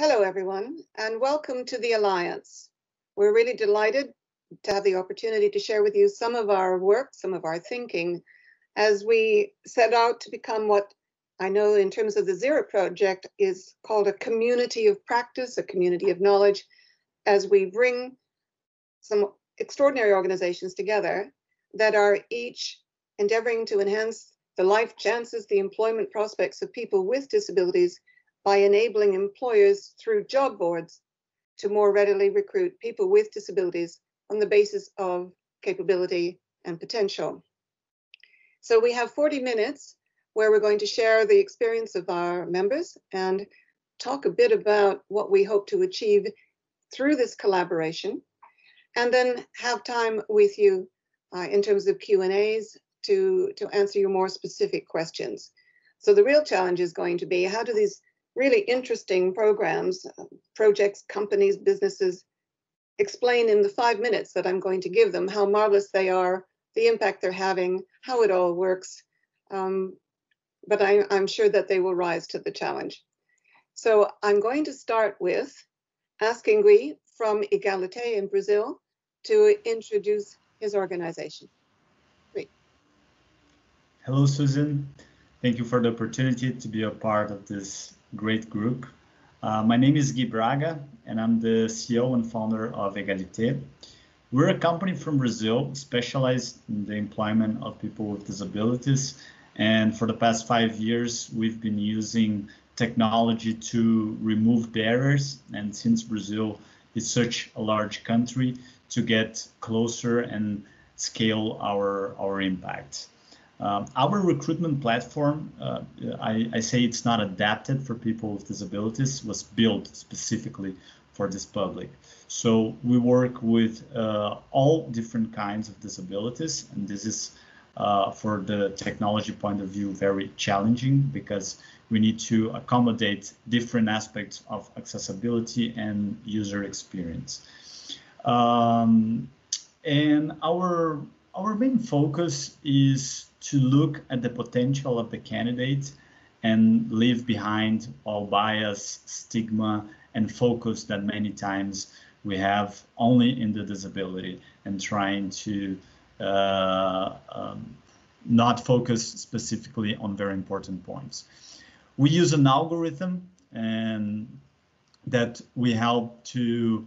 Hello, everyone, and welcome to the Alliance. We're really delighted to have the opportunity to share with you some of our work, some of our thinking, as we set out to become what I know in terms of the Zero Project is called a community of practice, a community of knowledge, as we bring some extraordinary organizations together that are each endeavoring to enhance the life chances, the employment prospects of people with disabilities by enabling employers through job boards to more readily recruit people with disabilities on the basis of capability and potential. So we have 40 minutes where we're going to share the experience of our members and talk a bit about what we hope to achieve through this collaboration and then have time with you uh, in terms of Q&As to, to answer your more specific questions. So the real challenge is going to be how do these really interesting programs, uh, projects, companies, businesses explain in the five minutes that I'm going to give them how marvelous they are, the impact they're having, how it all works. Um, but I, I'm sure that they will rise to the challenge. So I'm going to start with asking Gui from Egalite in Brazil to introduce his organization. Gui. Hello, Susan. Thank you for the opportunity to be a part of this great group. Uh, my name is Gui Braga, and I'm the CEO and founder of Egalite. We're a company from Brazil specialized in the employment of people with disabilities. And for the past five years, we've been using technology to remove barriers. And since Brazil is such a large country, to get closer and scale our, our impact. Um, our recruitment platform, uh, I, I, say it's not adapted for people with disabilities, was built specifically for this public. So we work with uh, all different kinds of disabilities, and this is uh, for the technology point of view very challenging because we need to accommodate different aspects of accessibility and user experience. Um, and our our main focus is to look at the potential of the candidate and leave behind all bias, stigma, and focus that many times we have only in the disability and trying to uh, um, not focus specifically on very important points. We use an algorithm and that we help to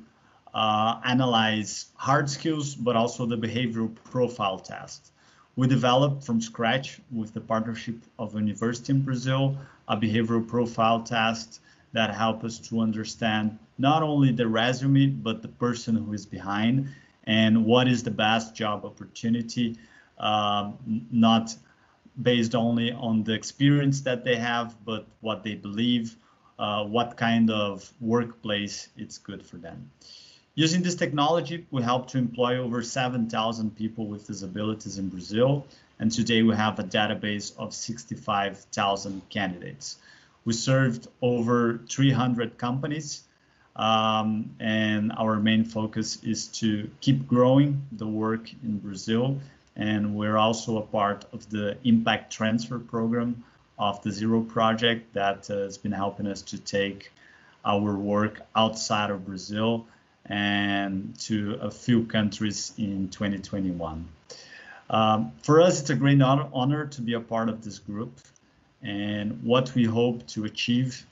uh, analyze hard skills, but also the behavioral profile test. We developed from scratch with the partnership of a university in Brazil, a behavioral profile test that help us to understand not only the resume, but the person who is behind and what is the best job opportunity, uh, not based only on the experience that they have, but what they believe, uh, what kind of workplace it's good for them. Using this technology, we help to employ over 7,000 people with disabilities in Brazil, and today we have a database of 65,000 candidates. We served over 300 companies, um, and our main focus is to keep growing the work in Brazil, and we're also a part of the Impact Transfer Program of the Zero Project that uh, has been helping us to take our work outside of Brazil and to a few countries in 2021. Um, for us, it's a great honor to be a part of this group. And what we hope to achieve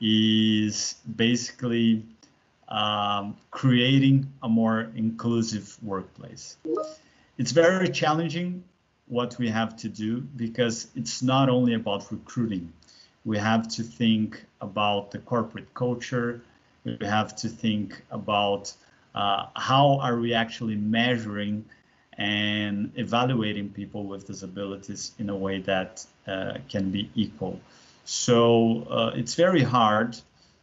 is basically um, creating a more inclusive workplace. It's very challenging what we have to do because it's not only about recruiting. We have to think about the corporate culture, we have to think about uh, how are we actually measuring and evaluating people with disabilities in a way that uh, can be equal. So uh, it's very hard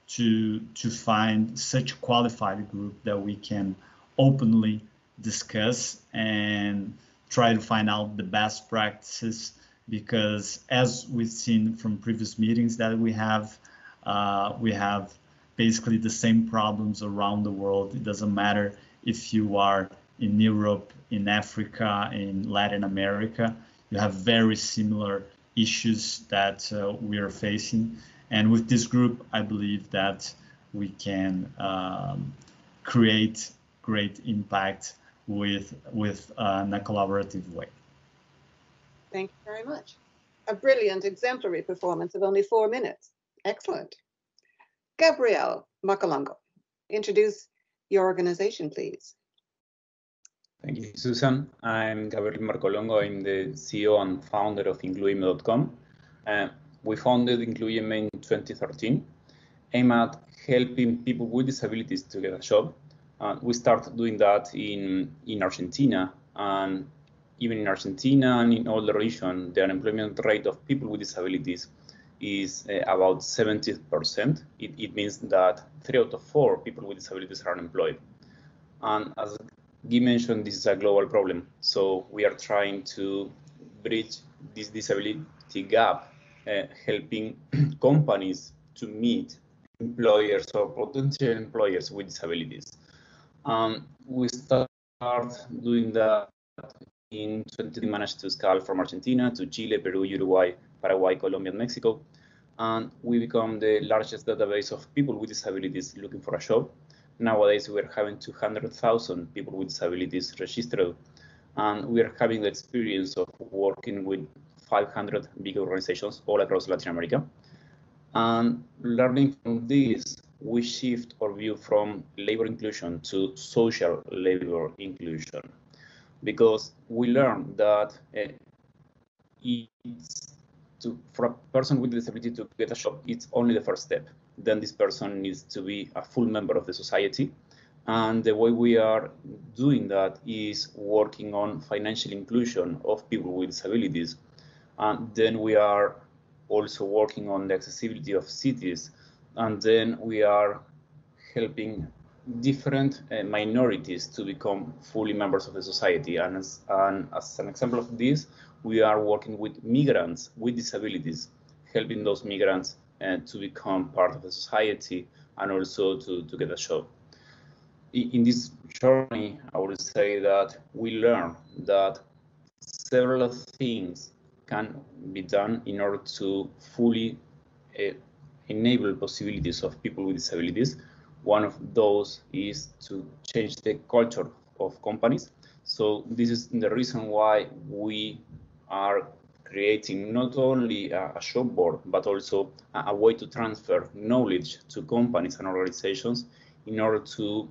to to find such a qualified group that we can openly discuss and try to find out the best practices because as we've seen from previous meetings that we have uh, we have basically the same problems around the world. It doesn't matter if you are in Europe, in Africa, in Latin America. You have very similar issues that uh, we are facing. And with this group, I believe that we can um, create great impact with with uh, in a collaborative way. Thank you very much. A brilliant exemplary performance of only four minutes. Excellent. Gabriel Marcolongo, introduce your organization, please. Thank you, Susan. I'm Gabriel Marcolongo. I'm the CEO and founder of Incluyeme.com. Uh, we founded Incluyeme in 2013, aimed at helping people with disabilities to get a job. Uh, we started doing that in, in Argentina, and even in Argentina and in all the region, the unemployment rate of people with disabilities is uh, about 70%. It, it means that three out of four people with disabilities are unemployed. And as Gui mentioned this is a global problem. So we are trying to bridge this disability gap, uh, helping companies to meet employers or potential employers with disabilities. Um, we start doing that in 20 managed to scale from Argentina to Chile, Peru, Uruguay, Paraguay, Colombia, and Mexico. And we become the largest database of people with disabilities looking for a job Nowadays, we're having 200,000 people with disabilities registered, and we are having the experience of working with 500 big organizations all across Latin America. And learning from this, we shift our view from labor inclusion to social labor inclusion, because we learn that uh, it's to, for a person with disability to get a job, it's only the first step then this person needs to be a full member of the society. And the way we are doing that is working on financial inclusion of people with disabilities. And then we are also working on the accessibility of cities. And then we are helping different uh, minorities to become fully members of the society. And as, and as an example of this, we are working with migrants with disabilities, helping those migrants and to become part of the society and also to, to get a job. In this journey, I would say that we learn that several things can be done in order to fully uh, enable possibilities of people with disabilities. One of those is to change the culture of companies. So this is the reason why we are creating not only a, job board, but also a, a way to transfer knowledge to companies and organizations in order to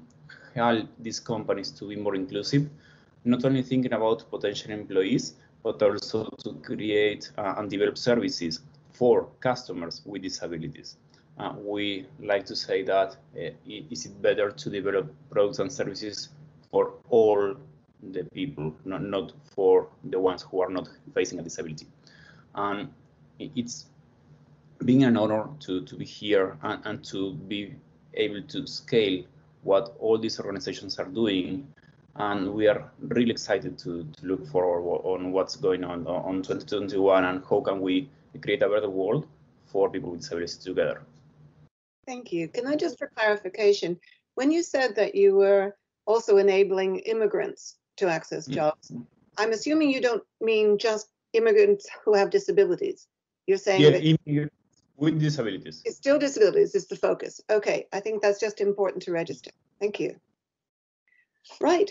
help these companies to be more inclusive, not only thinking about potential employees, but also to create uh, and develop services for customers with disabilities. Uh, we like to say that uh, is it better to develop products and services for all the people, not, not for the ones who are not facing a disability. And it's being an honor to, to be here and, and to be able to scale what all these organizations are doing. And we are really excited to, to look forward on what's going on on 2021 and how can we create a better world for people with disabilities together. Thank you. Can I just for clarification, when you said that you were also enabling immigrants to access mm. jobs. Mm-hmm. I'm assuming you don't mean just immigrants who have disabilities. You're saying yeah, with disabilities. It's still disabilities is the focus. Okay, I think that's just important to register. Thank you. Right,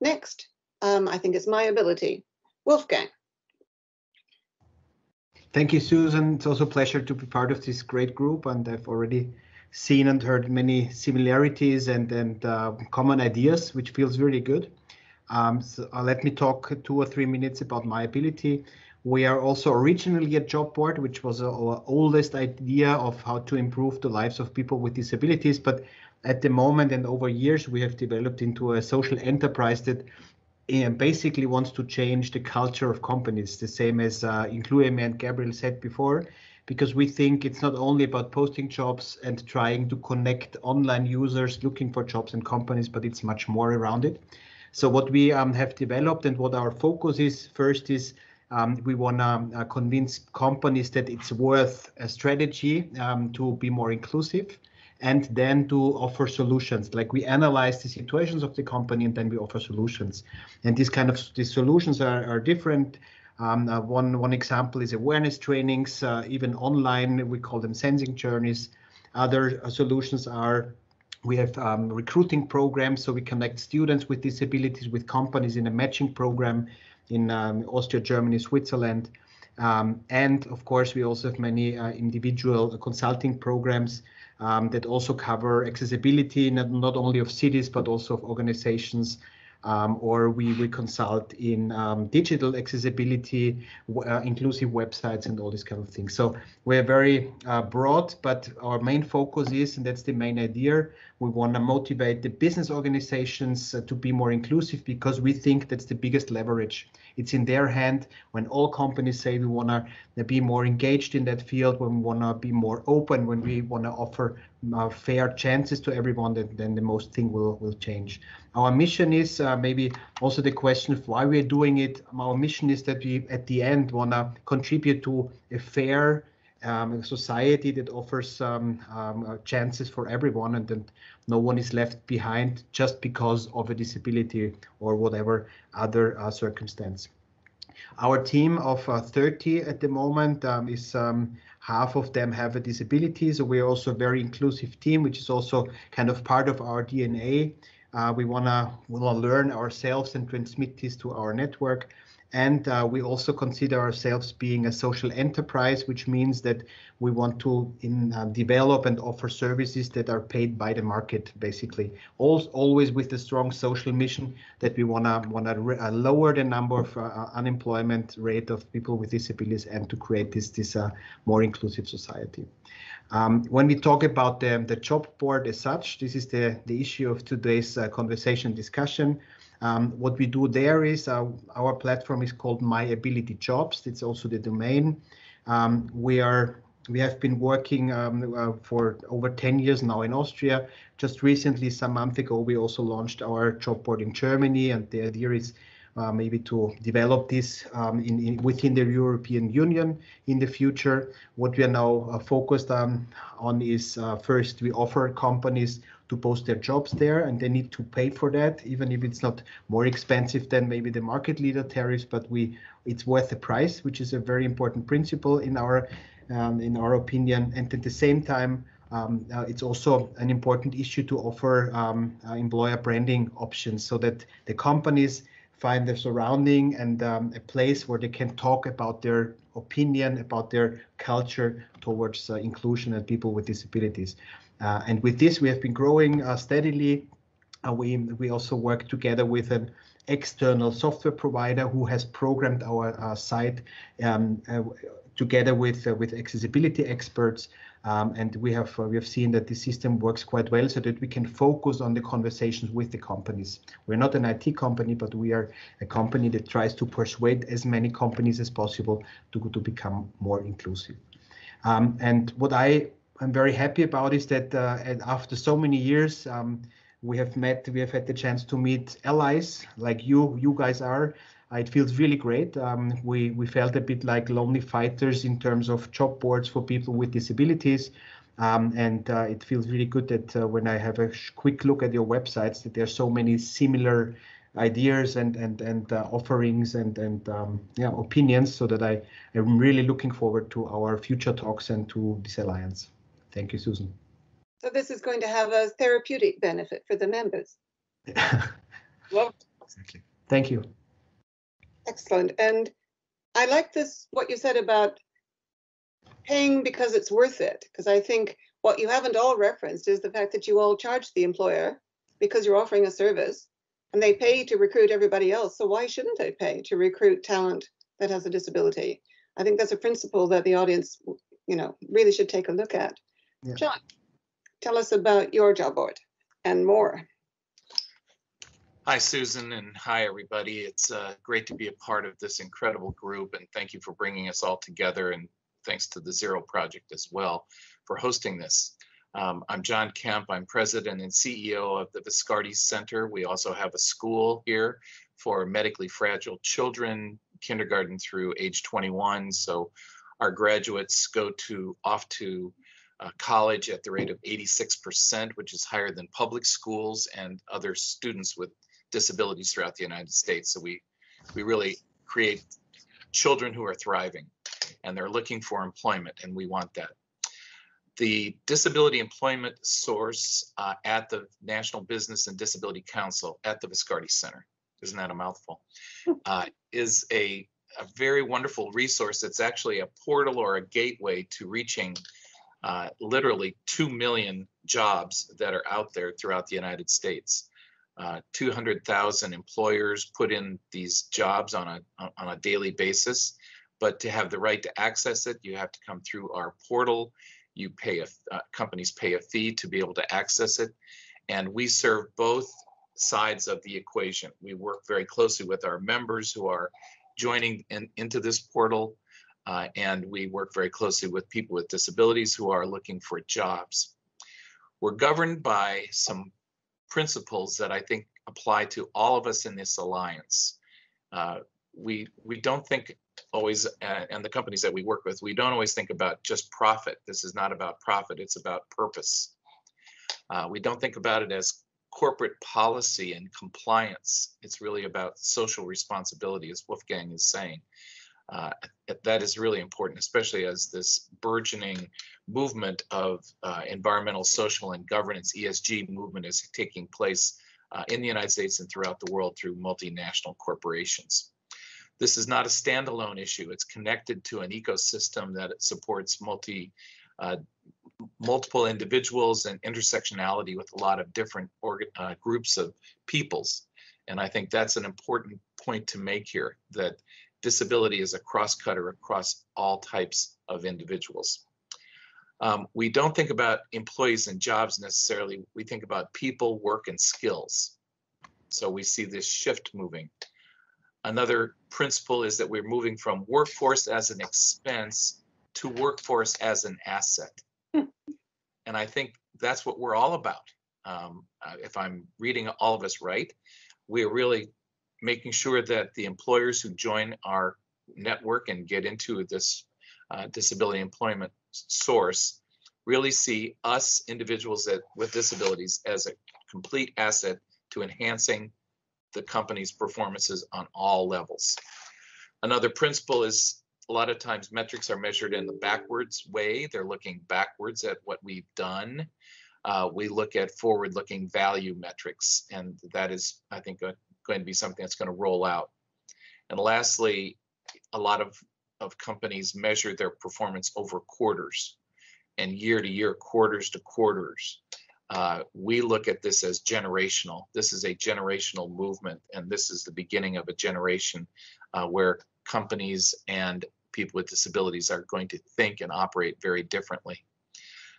next, um, I think it's myAbility. Wolfgang. Thank you, Susan. It's also a pleasure to be part of this great group, and I've already seen and heard many similarities and, and uh, common ideas, which feels really good. Um, so uh, let me talk two or three minutes about myAbility. We are also originally a job board, which was our oldest idea of how to improve the lives of people with disabilities. But at the moment and over years, we have developed into a social enterprise that um, basically wants to change the culture of companies, the same as uh, Incluyeme and Gabriel said before, because we think it's not only about posting jobs and trying to connect online users looking for jobs and companies, but it's much more around it. So what we um, have developed and what our focus is first is um, we want to uh, convince companies that it's worth a strategy um, to be more inclusive and then to offer solutions like we analyze the situations of the company and then we offer solutions and these kind of these solutions are, are different um, uh, one one example is awareness trainings uh, even online we call them sensing journeys Other uh, solutions are we have um, recruiting programs, so we connect students with disabilities with companies in a matching program in um, Austria, Germany, Switzerland. Um, and of course, we also have many uh, individual consulting programs um, that also cover accessibility, not, not only of cities, but also of organizations um, or we, we consult in um, digital accessibility, uh, inclusive websites, and all these kind of things. So we're very uh, broad, but our main focus is, and that's the main idea, we want to motivate the business organizations uh, to be more inclusive because we think that's the biggest leverage. It's in their hand when all companies say we want to be more engaged in that field, when we want to be more open, when we want to offer uh, fair chances to everyone, then, the most thing will, will change. Our mission is uh, maybe also the question of why we're doing it. Our mission is that we at the end want to contribute to a fair um, society that offers um, um, uh, chances for everyone and that no one is left behind just because of a disability or whatever other uh, circumstance. Our team of uh, 30 at the moment um, is um, half of them have a disability. So we're also a very inclusive team, which is also kind of part of our DNA. Uh, we wanna wanna learn ourselves and transmit this to our network. And uh, we also consider ourselves being a social enterprise, which means that we want to in, uh, develop and offer services that are paid by the market, basically. Always, with a strong social mission that we want to want to uh, lower the number of uh, uh, unemployment rate of people with disabilities and to create this this uh, more inclusive society. Um, when we talk about the, the job board as such, this is the, the issue of today's conversation discussion. Um, what we do there is uh, our platform is called myAbility Jobs. It's also the domain. Um, we are we have been working um, uh, for over 10 years now in Austria. Just recently, some month ago, we also launched our job board in Germany, and the idea is uh, maybe to develop this um, in, in, within the European Union in the future. What we are now uh, focused on, on is uh, first we offer companies to post their jobs there and they need to pay for that even if it's not more expensive than maybe the market leader tariffs but we it's worth the price which is a very important principle in our um, in our opinion. And at the same time um, uh, it's also an important issue to offer um, uh, employer branding options so that the companies find their surrounding and um, a place where they can talk about their opinion about their culture towards uh, inclusion and people with disabilities and with this, we have been growing uh, steadily. Uh, we, we also work together with an external software provider who has programmed our site um, together with with accessibility experts um, and we have uh, we have seen that the system works quite well so that we can focus on the conversations with the companies. We're not an IT company, but we are a company that tries to persuade as many companies as possible to to become more inclusive. Um, and what I I'm very happy about is that uh, after so many years, um, we have met, we have had the chance to meet allies like you, you guys are. Uh, it feels really great. Um, we we felt a bit like lonely fighters in terms of job boards for people with disabilities. Um, and uh, it feels really good that uh, when I have a quick look at your websites, that there are so many similar ideas and and and uh, offerings and and um, yeah opinions, so that I am really looking forward to our future talks and to this alliance. Thank you, Susan. So this is going to have a therapeutic benefit for the members. well, exactly. Thank you. Excellent. And I like this, what you said about paying because it's worth it, because I think what you haven't all referenced is the fact that you all charge the employer because you're offering a service and they pay to recruit everybody else. So why shouldn't they pay to recruit talent that has a disability? I think that's a principle that the audience, you know, really should take a look at. Yeah. John, tell us about your job board and more. Hi, Susan, and hi, everybody. It's uh, great to be a part of this incredible group, and thank you for bringing us all together, and thanks to the Zero Project as well for hosting this. Um, I'm John Kemp. I'm president and CEO of the Viscardi Center. We also have a school here for medically fragile children, kindergarten through age 21. So our graduates go to off to uh, college at the rate of 86%, which is higher than public schools and other students with disabilities throughout the United States. So we, we really create children who are thriving and they're looking for employment and we want that. the disability employment source uh, at the National Business and Disability Council at the Viscardi Center, isn't that a mouthful, uh, is a, a, very wonderful resource. It's actually a portal or a gateway to reaching uh, literally 2 million jobs that are out there throughout the United States. Uh, 200,000 employers put in these jobs on a, on a daily basis, but to have the right to access it, you have to come through our portal. You pay a uh, companies pay a fee to be able to access it. And we serve both sides of the equation. We work very closely with our members who are joining in, into this portal uh, and we work very closely with people with disabilities who are looking for jobs. We're governed by some principles that i think apply to all of us in this alliance. Uh, we we don't think always uh, and the companies that we work with we don't always think about just profit. This is not about profit it's about purpose. Uh, we don't think about it as corporate policy and compliance. It's really about social responsibility as wolfgang is saying uh, that is really important especially as this burgeoning movement of uh, environmental social and governance esg movement is taking place uh, in the united states and throughout the world through multinational corporations this is not a standalone issue. It's connected to an ecosystem that supports multi, uh, multiple individuals and intersectionality with a lot of different uh, groups of peoples. And I think that's an important point to make here, that disability is a cross-cutter across all types of individuals. Um, we don't think about employees and jobs necessarily. We think about people, work, and skills. So we see this shift moving. Another principle is that we're moving from workforce as an expense to workforce as an asset. And I think that's what we're all about. Um, uh, if I'm reading all of us right, we're really making sure that the employers who join our network and get into this uh, disability employment source really see us individuals that with disabilities as a complete asset to enhancing the company's performances on all levels. Another principle is a lot of times metrics are measured in the backwards way. They're looking backwards at what we've done. Uh, we look at forward-looking value metrics, and that is, I think, going to be something that's going to roll out. And lastly, a lot of, of companies measure their performance over quarters and year to year, quarters to quarters uh, we look at this as generational. This is a generational movement, and this is the beginning of a generation uh, where companies and people with disabilities are going to think and operate very differently.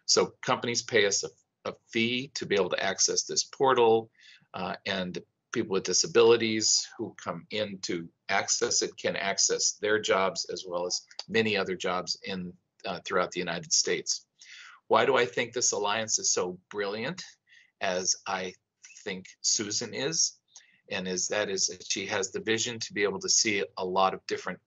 So companies pay us a, a fee to be able to access this portal, uh, and people with disabilities who come in to access it can access their jobs as well as many other jobs in uh, throughout the United States. Why do I think this alliance is so brilliant as I think Susan is? And is that is that she has the vision to be able to see a lot of different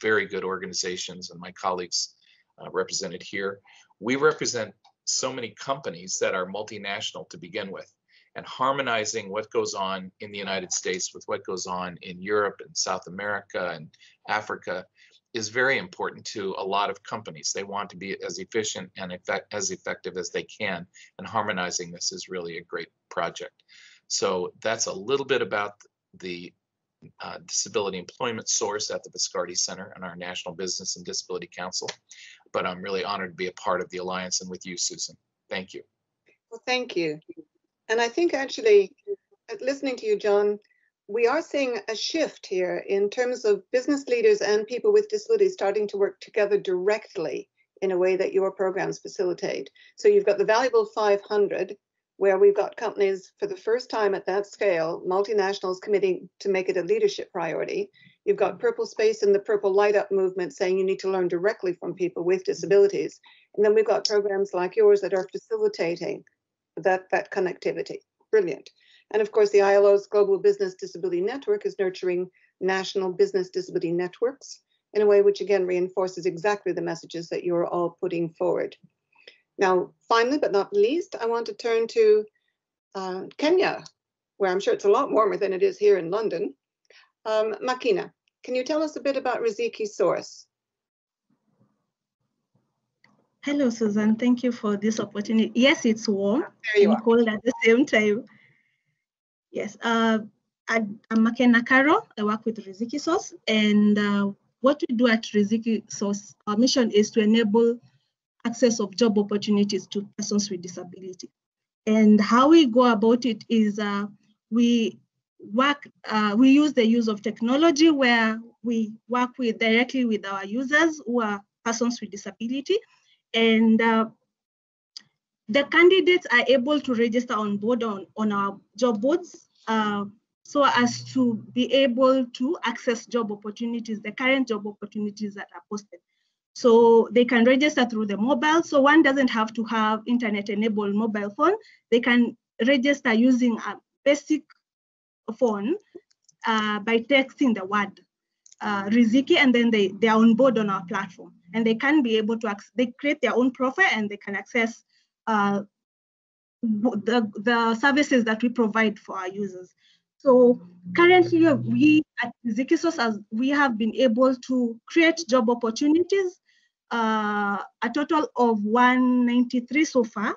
very good organizations and my colleagues uh, represented here. We represent so many companies that are multinational to begin with and harmonizing what goes on in the United States with what goes on in Europe and South America and Africa is very important to a lot of companies. They want to be as efficient and effect, as effective as they can, and harmonizing this is really a great project. So that's a little bit about the uh, disability employment source at the Viscardi Center and our National Business and Disability Council. But I'm really honored to be a part of the Alliance and with you, Susan. Thank you. Well, thank you. And I think actually, uh, listening to you, John, we are seeing a shift here in terms of business leaders and people with disabilities starting to work together directly in a way that your programs facilitate. So you've got the valuable 500, where we've got companies for the first time at that scale, multinationals committing to make it a leadership priority. You've got Purple Space and the Purple Light Up movement saying you need to learn directly from people with disabilities. And then we've got programs like yours that are facilitating that, that connectivity. Brilliant. And of course, the ILO's Global Business Disability Network is nurturing national business disability networks in a way which again reinforces exactly the messages that you're all putting forward. Now, finally, but not least, I want to turn to uh, Kenya, where I'm sure it's a lot warmer than it is here in London. Um, Makena, can you tell us a bit about Riziki Source? Hello, Susan. Thank you for this opportunity. Yes, it's warm and cold at the same time. Yes, uh, I- I'm Makena Karo. I work with Riziki Source, and uh, what we do at Riziki Source, our mission is to enable access of job opportunities to persons with disability. And how we go about it is uh, we work, uh, we use the use of technology where we work with directly with our users who are persons with disability, and uh, the candidates are able to register on board on, on our job boards uh, so as to be able to access job opportunities, the current job opportunities that are posted. So they can register through the mobile. So one doesn't have to have internet enabled mobile phone. They can register using a basic phone uh, by texting the word uh, Riziki and then they, they are on board on our platform and they can be able to, they create their own profile and they can access uh, the, the services that we provide for our users. So currently we at Zikisos, as we have been able to create job opportunities, uh, a total of 193 so far.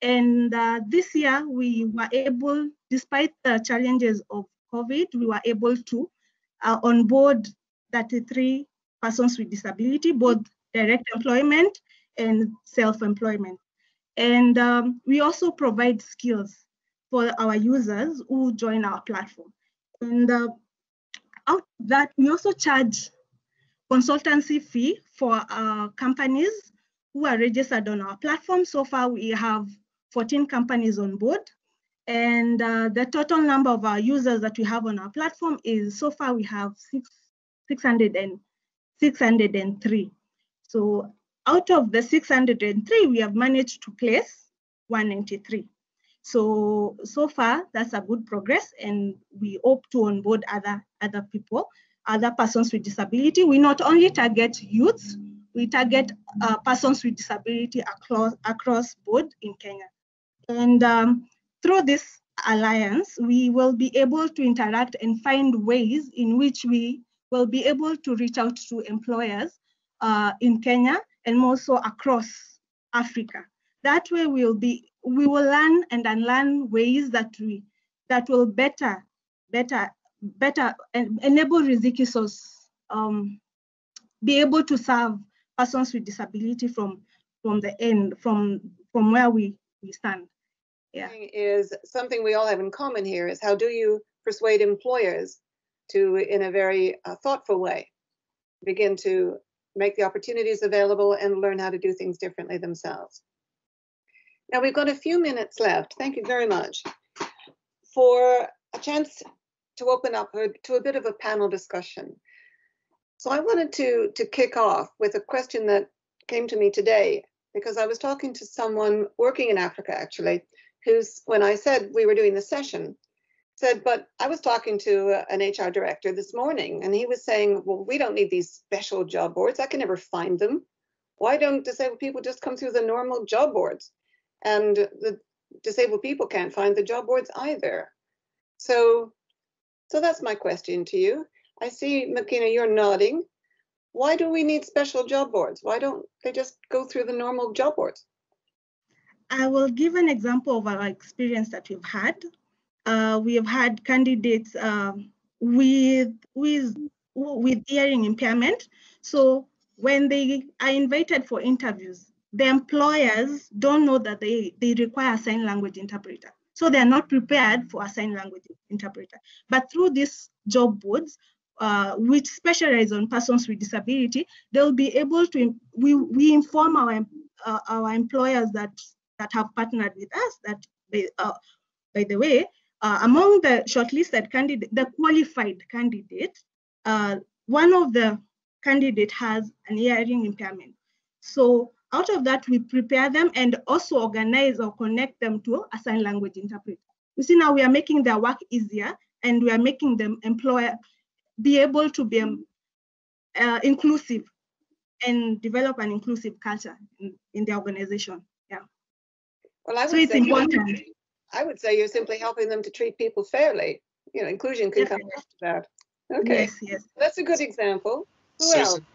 And uh, this year we were able, despite the challenges of COVID, we were able to uh, onboard 33 persons with disability, both direct employment and self-employment. And um, we also provide skills for our users who join our platform. And uh, out of that, we also charge consultancy fee for uh, companies who are registered on our platform. So far, we have 14 companies on board. And uh, the total number of our users that we have on our platform is so far we have six, 600 and 603. So out of the 603, we have managed to place 193. So, so far, that's a good progress, and we hope to onboard other, other people, other persons with disability. We not only target youths, we target uh, persons with disability across, across board in Kenya. And um, through this alliance, we will be able to interact and find ways in which we will be able to reach out to employers uh, in Kenya and also across Africa. That way we'll be, we will learn and unlearn ways that we, that will better, better, better en- enable Riziki Source um, be able to serve persons with disability from, from the end, from, from where we, we stand. Yeah. is something we all have in common here is how do you persuade employers to, in a very uh, thoughtful way, begin to make the opportunities available and learn how to do things differently themselves. Now we've got a few minutes left. Thank you very much for a chance to open up to a bit of a panel discussion. So I wanted to to kick off with a question that came to me today because I was talking to someone working in Africa actually who's when I said we were doing the session, said, but I was talking to uh, an HR director this morning, and he was saying, well, we don't need these special job boards. I can never find them. Why don't disabled people just come through the normal job boards? And the disabled people can't find the job boards either. So, so that's my question to you. I see, Makena, you're nodding. Why do we need special job boards? Why don't they just go through the normal job boards? I will give an example of our experience that we've had. Uh, we have had candidates um, with with with hearing impairment. So when they are invited for interviews, the employers don't know that they, they require a sign language interpreter. So they're not prepared for a sign language interpreter. But through these job boards, uh, which specialize on persons with disability, they'll be able to, we, we inform our, uh, our employers that, that have partnered with us that, they, uh, by the way, uh, among the shortlisted candidate, the qualified candidate, uh, one of the candidate has an hearing impairment. So out of that, we prepare them and also organize or connect them to a sign language interpreter. You see, now we are making their work easier and we are making them employer be able to be um, uh, inclusive and develop an inclusive culture in, in the organization. Yeah. Well, So it's say important. I would say you're simply helping them to treat people fairly. You know, inclusion can come after that. Okay, Yes, yes. that's a good example. Who else? Susan,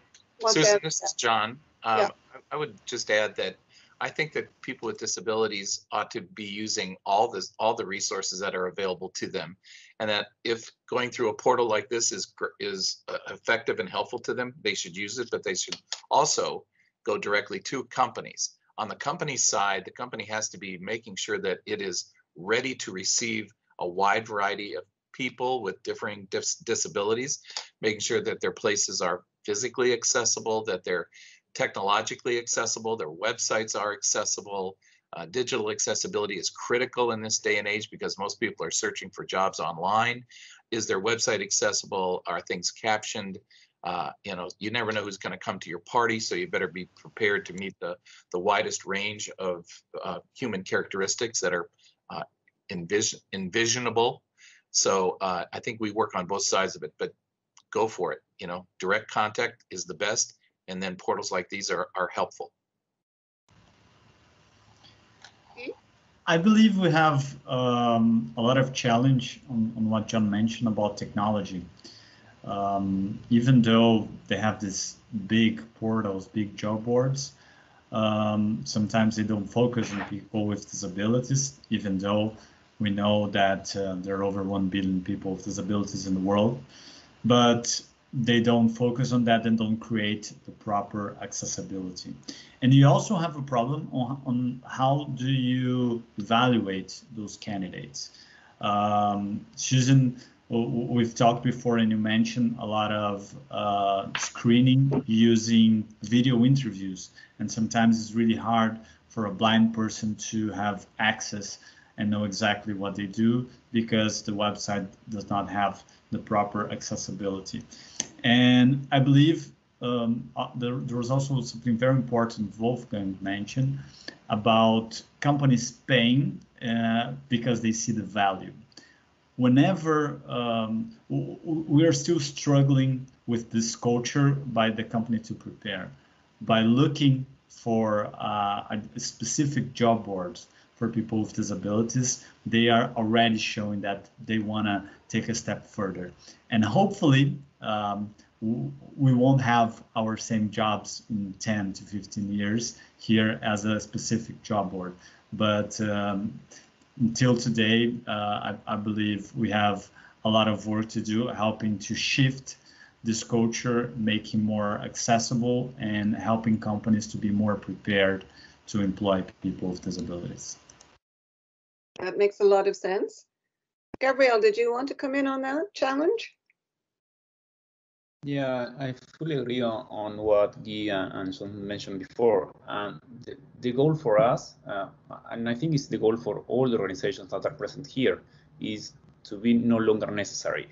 wants to Susan, this is John. Um, Yeah. I would just add that I think that people with disabilities ought to be using all this, all the resources that are available to them. And that if going through a portal like this is, is uh, effective and helpful to them, they should use it, but they should also go directly to companies. On the company side, the company has to be making sure that it is ready to receive a wide variety of people with differing dis disabilities, making sure that their places are physically accessible, that they're technologically accessible, their websites are accessible. Uh, digital accessibility is critical in this day and age because most people are searching for jobs online. Is their website accessible? Are things captioned? Uh, you know, you never know who's going to come to your party, so you better be prepared to meet the the widest range of uh, human characteristics that are uh, envision envisionable. So uh, I think we work on both sides of it, but go for it. You know, direct contact is the best, and then portals like these are are helpful. I believe we have um, a lot of challenge on, on what John mentioned about technology um, even though they have these big portals, big job boards, um, sometimes they don't focus on people with disabilities, even though we know that uh, there are over 1 billion people with disabilities in the world. But they don't focus on that and don't create the proper accessibility. And you also have a problem on, on how do you evaluate those candidates. Um, Susan we've talked before and you mentioned a lot of uh, screening using video interviews. And sometimes it's really hard for a blind person to have access and know exactly what they do because the website does not have the proper accessibility. And i believe um, uh, there, there was also something very important wolfgang mentioned about companies paying uh, because they see the value whenever um, we are still struggling with this culture by the company to prepare by looking for uh, a specific job boards for people with disabilities they are already showing that they want to take a step further. And hopefully um, we won't have our same jobs in 10 to 15 years here as a specific job board. But um, until today, uh, I, I, believe we have a lot of work to do helping to shift this culture, making more accessible and helping companies to be more prepared to employ people with disabilities. That makes a lot of sense. Gabriel, did you want to come in on that challenge? Yeah, I fully agree on, on what Gui and Sean mentioned before. And the, the goal for us, uh, and I think it's the goal for all the organizations that are present here, is to be no longer necessary.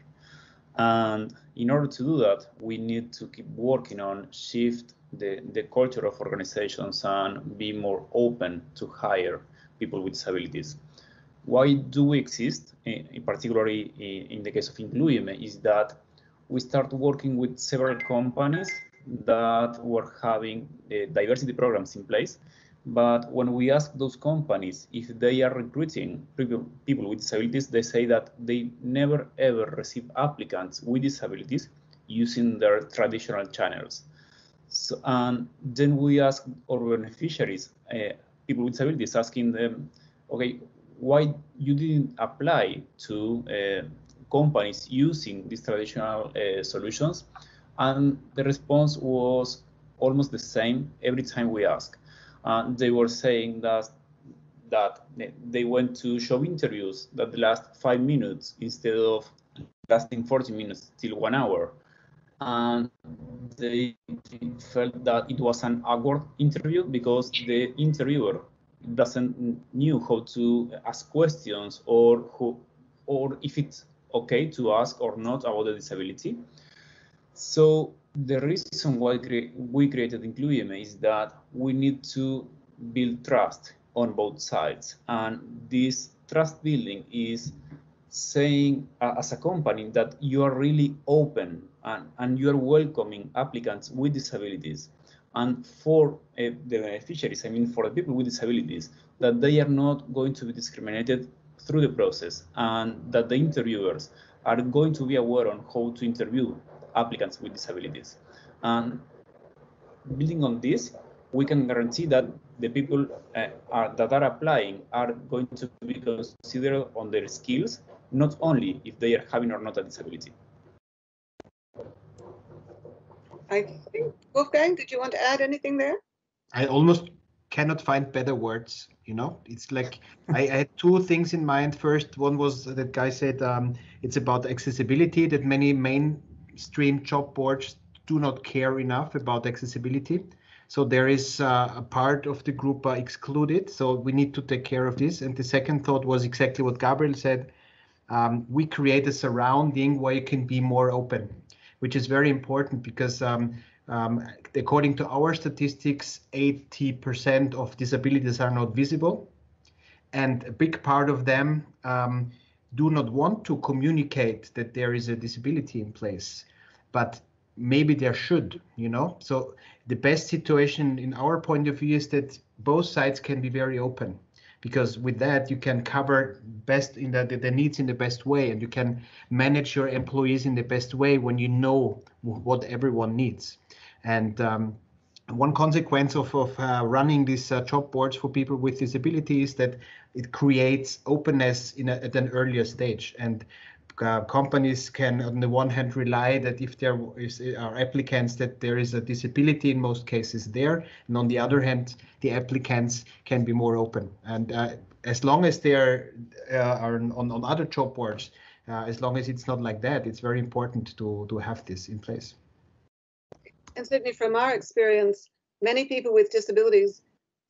And in order to do that, we need to keep working on shift the, the culture of organizations and be more open to hire people with disabilities. Why do we exist, in, in particularly in, in the case of Incluyeme, is that we start working with several companies that were having uh, diversity programs in place. But when we ask those companies if they are recruiting people, with disabilities, they say that they never ever receive applicants with disabilities using their traditional channels. So, and then we ask our beneficiaries, uh, people with disabilities, asking them, okay, why you didn't apply to uh, companies using these traditional uh, solutions. And the response was almost the same every time we asked. Uh, they were saying that that they went to show interviews that last five minutes instead of lasting 40 minutes till one hour. And they felt that it was an awkward interview because the interviewer doesn't knew how to ask questions or who or if it's okay to ask or not about the disability. So the reason why we created Incluyeme is that we need to build trust on both sides. And this trust building is saying uh, as a company that you are really open and, and you are welcoming applicants with disabilities. And for uh, the beneficiaries, I mean for the people with disabilities, that they are not going to be discriminated through the process and that the interviewers are going to be aware on how to interview applicants with disabilities. And building on this, we can guarantee that the people uh, are, that are applying are going to be considered on their skills, not only if they are having or not a disability. I think, Wolfgang, did you want to add anything there? I almost cannot find better words. You know, it's like I, I, had two things in mind. First, one was that Gui said um, it's about accessibility. That many mainstream job boards do not care enough about accessibility. So there is uh, a part of the group uh, excluded. So we need to take care of this. And the second thought was exactly what Gabriel said. Um, we create a surrounding where you can be more open, which is very important because um, um, according to our statistics, 80% of disabilities are not visible. And a big part of them um, do not want to communicate that there is a disability in place, but maybe there should, you know? So the best situation in our point of view is that both sides can be very open because with that you can cover best in the, the needs in the best way and you can manage your employees in the best way when you know what everyone needs and um, one consequence of, of uh, running these uh, job boards for people with disabilities is that it creates openness in a, at an earlier stage. And uh, companies can on the one hand rely that if there is, are applicants that there is a disability in most cases there. And on the other hand the applicants can be more open. And uh, as long as they are, uh, are on, on other job boards uh, as long as it's not like that it's very important to to have this in place and certainly from our experience, many people with disabilities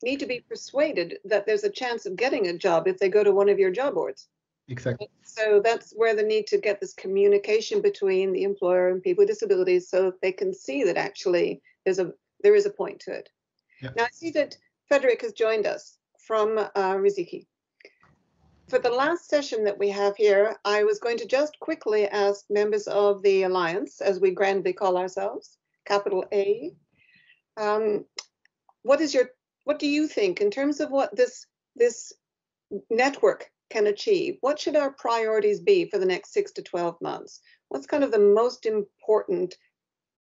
need to be persuaded that there's a chance of getting a job if they go to one of your job boards. Exactly. So that's where the need to get this communication between the employer and people with disabilities so they can see that actually there's a there is a point to it. Yeah. Now I see that Fredrick has joined us from uh, Riziki. For the last session that we have here, I was going to just quickly ask members of the Alliance, as we grandly call ourselves, capital A. Um, what is your what do you think in terms of what this this network can achieve? What should our priorities be for the next six to 12 months? What's kind of the most important,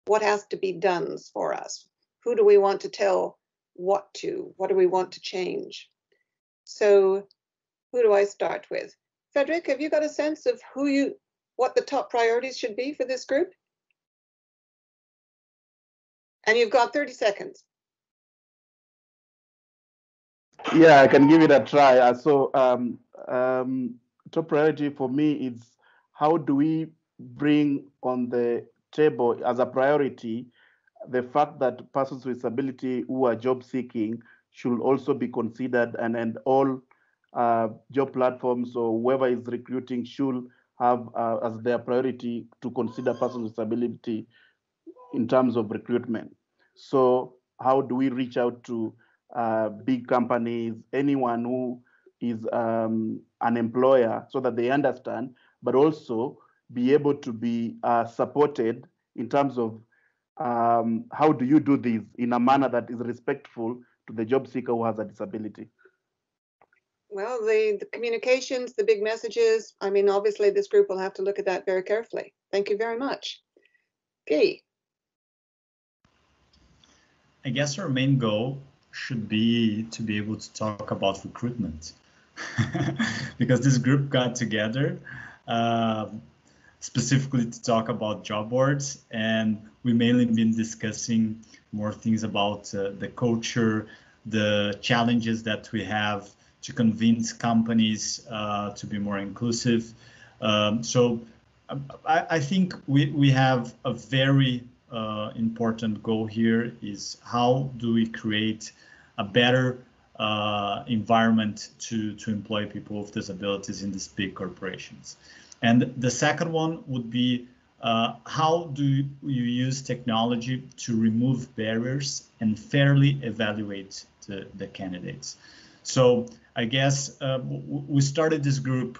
what has to be done for us? Who do we want to tell what to? What do we want to change? So who do I start with? Fredrick, have you got a sense of who you, what the top priorities should be for this group? And you've got 30 seconds. Yeah, I can give it a try. Uh, so um, um, top priority for me is how do we bring on the table as a priority the fact that persons with disability who are job seeking should also be considered and, and all uh, job platforms or whoever is recruiting should have uh, as their priority to consider persons with disability in terms of recruitment. So how do we reach out to uh, big companies, anyone who is um, an employer so that they understand, but also be able to be uh, supported in terms of um, how do you do this in a manner that is respectful to the job seeker who has a disability? Well, the, the communications, the big messages, I mean, obviously this group will have to look at that very carefully. Thank you very much. Gui. I guess our main goal should be to be able to talk about recruitment. Because this group got together uh, specifically to talk about job boards and we mainly been discussing more things about uh, the culture the challenges that we have to convince companies uh, to be more inclusive. Um, so um, I, I, think we, we have a very uh, important goal here is how do we create a better uh, environment to, to employ people with disabilities in these big corporations. And the second one would be uh, how do you use technology to remove barriers and fairly evaluate the, the candidates? So I guess uh, we started this group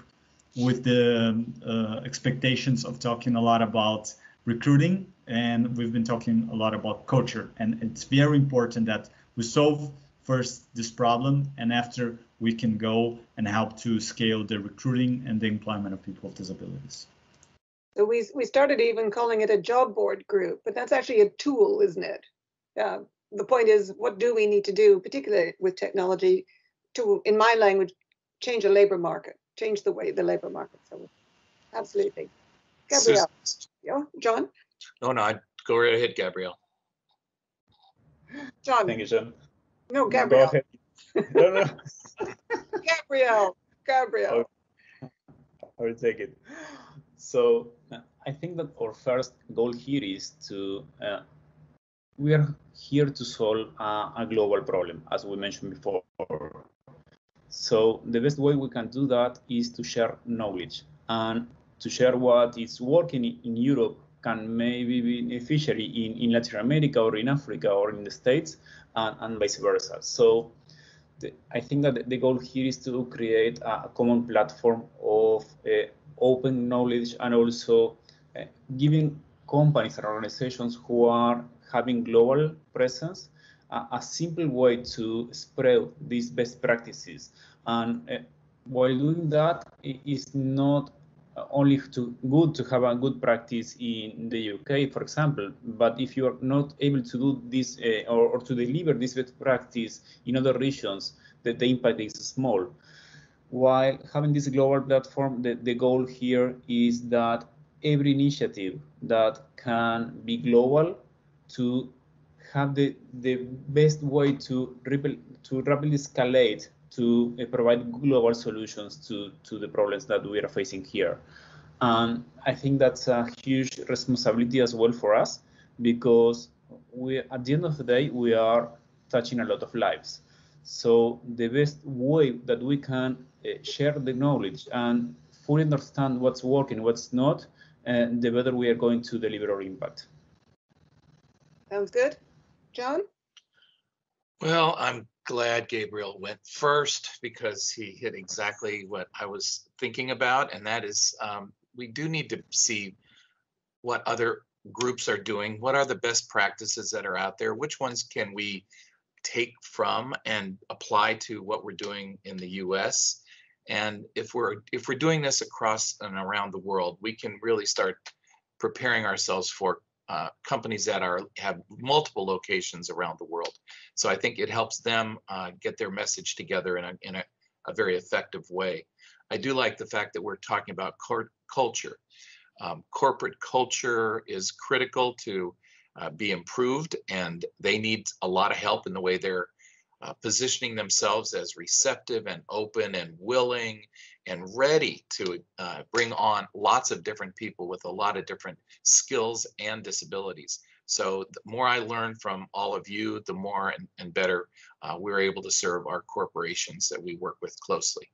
with the uh, expectations of talking a lot about recruiting and we've been talking a lot about culture and it's very important that we solve first this problem and after we can go and help to scale the recruiting and the employment of people with disabilities so we, we started even calling it a job board group but that's actually a tool isn't it yeah the point is, what do we need to do, particularly with technology, to, in my language, change a labor market, change the way the labor market. So, absolutely, Gabriel. Susan- Yeah, John. No, no, I'd go right ahead, Gabriel. John. Thank you, John. No, Go Gabriel. ahead. No, no. Gabriel. Gabriel. I will take it. So I think that our first goal here is to uh, we are here to solve a, a global problem, as we mentioned before. So the best way we can do that is to share knowledge and to share what is working in- in Europe can maybe be beneficiary in, in Latin America or in Africa or in the States and, and vice versa. So the, I think that the goal here is to create a, a common platform of uh, open knowledge and also uh, giving companies and organizations who are having global presence a, a simple way to spread these best practices. And uh, while doing that, it is not only to good to have a good practice in the UK, for example, but if you are not able to do this uh, or, or to deliver this best practice in other regions, that the impact is small. While having this global platform, the, the goal here is that every initiative that can be global to have the, the best way to, to rapidly escalate to uh, provide global solutions to, to the problems that we are facing here. And I think that's a huge responsibility as well for us because we, at the end of the day, we are touching a lot of lives. So the best way that we can uh, share the knowledge and fully understand what's working, what's not, uh, the better we are going to deliver our impact. Sounds good. John? Well, I'm glad Gabriel went first because he hit exactly what I was thinking about, and that is um, we do need to see what other groups are doing. What are the best practices that are out there? Which ones can we take from and apply to what we're doing in the U.S. And if we're if we're doing this across and around the world, we can really start preparing ourselves for uh, companies that are have multiple locations around the world. So I think it helps them uh, get their message together in a in a, a, very effective way. I do like the fact that we're talking about culture. Um, corporate culture is critical to uh, be improved, and they need a lot of help in the way they're uh, positioning themselves as receptive and open and willing and ready to uh, bring on lots of different people with a lot of different skills and disabilities. So the more I learn from all of you, the more and, and better uh, we're able to serve our corporations that we work with closely.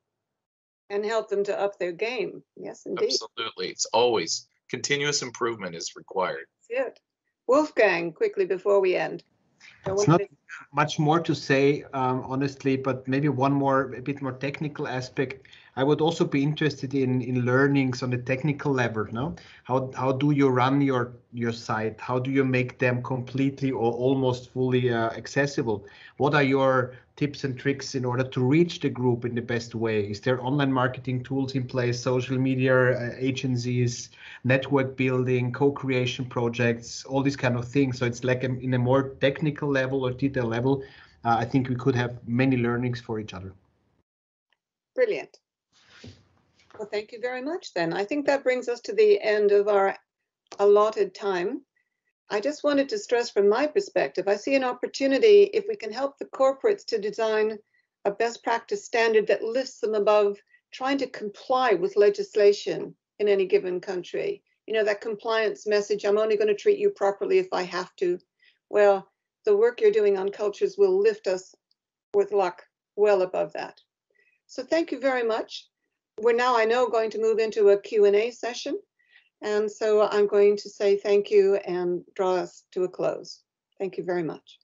And help them to up their game. Yes, indeed. Absolutely. It's always continuous improvement is required. That's it. Wolfgang, quickly before we end. It's not much more to say, um, honestly, but maybe one more, a bit more technical aspect. I would also be interested in in learnings on the technical level. No, how how do you run your your site? How do you make them completely or almost fully uh, accessible? What are your tips and tricks in order to reach the group in the best way? Is there online marketing tools in place, social media uh, agencies, network building, co-creation projects, all these kind of things? So it's like a, in a more technical level or detail level. Uh, I think we could have many learnings for each other. Brilliant. Well, thank you very much then. I think that brings us to the end of our allotted time. I just wanted to stress from my perspective, I see an opportunity if we can help the corporates to design a best practice standard that lifts them above trying to comply with legislation in any given country. You know, that compliance message, I'm only going to treat you properly if I have to. Well, the work you're doing on cultures will lift us with luck well above that. So thank you very much. We're now, I know, going to move into a Q&A session. And so I'm going to say thank you and draw us to a close. Thank you very much.